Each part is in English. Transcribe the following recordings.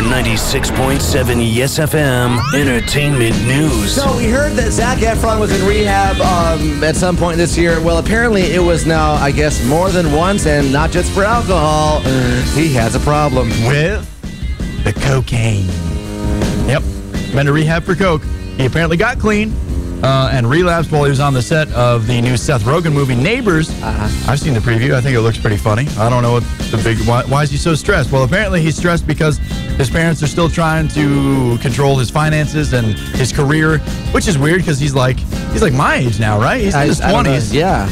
your 96.7 Yes FM entertainment news. So we heard that Zac Efron was in rehab um, at some point this year. Well, apparently it was now, I guess, more than once, and not just for alcohol. He has a problem. with the cocaine. Yep, been to rehab for coke. He apparently got clean uh, and relapsed while he was on the set of the new Seth Rogen movie Neighbors. Uh-huh. I've seen the preview. I think it looks pretty funny. I don't know what the big. Why, why is he so stressed? Well, apparently he's stressed because his parents are still trying to control his finances and his career, which is weird because he's like he's like my age now, right? He's in his twenties. Yeah.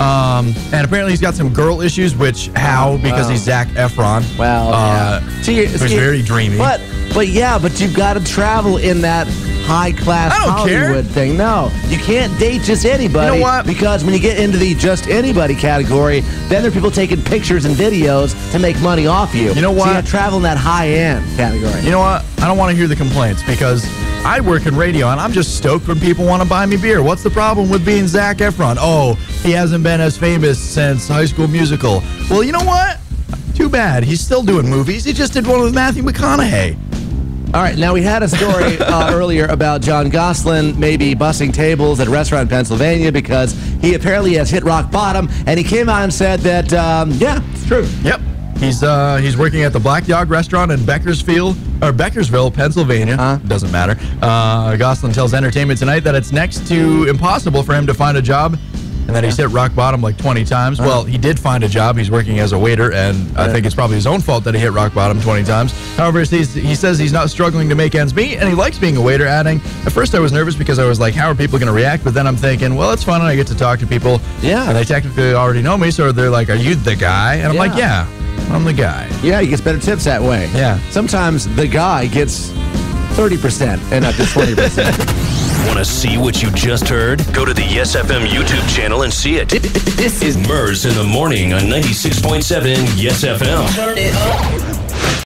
Um, and apparently he's got some girl issues, which how because wow. he's Zac Efron. Well, uh, yeah. It very dreamy. But, but yeah, but you've got to travel in that high class don't care. Hollywood thing. No, you can't date just anybody. You know what? Because when you get into the just anybody category, then there are people taking pictures and videos to make money off you. You know So what? you got to travel in that high end category. You know what? I don't want to hear the complaints because I work in radio and I'm just stoked when people want to buy me beer. What's the problem with being Zac Efron? Oh, he hasn't been as famous since High School Musical. Well, you know what? Too bad. He's still doing movies. He just did one with Matthew McConaughey. All right, now we had a story uh, earlier about Jon Gosselin maybe busting tables at a restaurant in Pennsylvania because he apparently has hit rock bottom, and he came out and said that, um, yeah, it's true. Yep. He's uh, he's working at the Black Dog Restaurant in Beckersfield or Beckersville, Pennsylvania. Huh? Doesn't matter. Uh, Goslin tells Entertainment Tonight that it's next to impossible for him to find a job, and that he's hit rock bottom like 20 times. Uh-huh. Well, he did find a job. He's working as a waiter, and I think it's probably his own fault that he hit rock bottom 20 times. However, he's, he says he's not struggling to make ends meet, and he likes being a waiter. Adding, at first I was nervous because I was like, how are people going to react? But then I'm thinking, well, it's fun, and I get to talk to people. Yeah. And they technically already know me, so they're like, are you the guy? And I'm like, Yeah. yeah. I'm the guy. Yeah, he gets better tips that way. Yeah. Sometimes the guy gets 30% and not just 20%. Want to see what you just heard? Go to the Yes FM YouTube channel and see it. This is Murs in the Morning on 96.7 Yes FM. Turn it up.